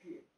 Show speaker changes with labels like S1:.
S1: period.